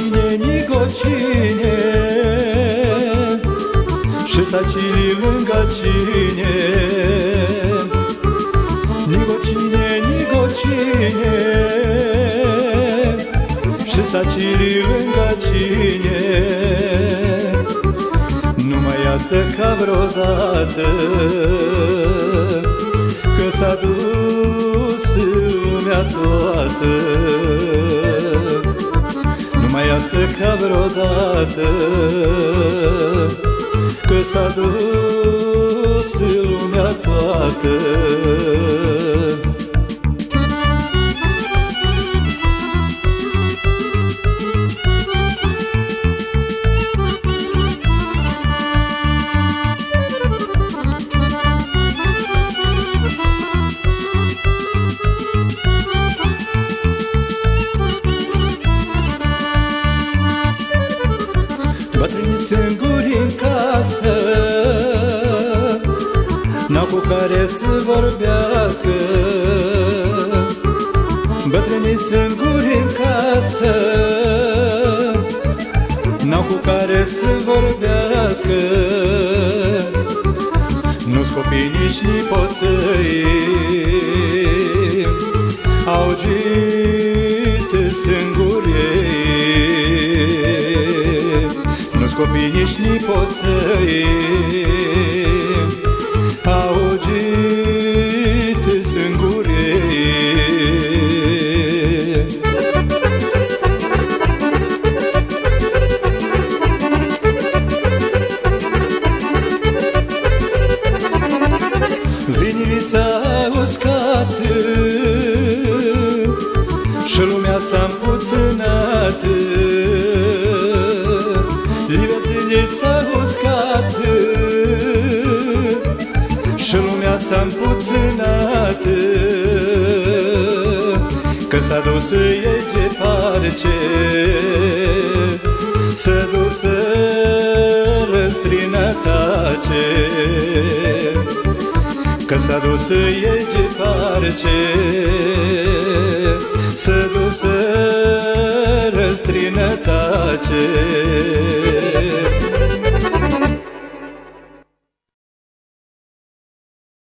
cine, nico cine Și s-a cili lângă cine. Nico cine, nico cine Și s-a cili lângă cine. Nu mai asta ca vreodată. Că s-a dus lumea toată ca vreodată. Că s-a dus lumea toată singuri în casă. N-au cu care să vorbească. Bătrânii singuri în casă. N-au cu care să vorbească. Nu-s copii nici nipoțăi copii nici nipoțăi Au git singuri Vinii s-a uscat Și lumea s-a împuțânat lumea s-a împuțânat. Că s-a dus să iege parce S-a dus să răstrină tace. Că s-a dus să iege parce Să dus să răstrină tace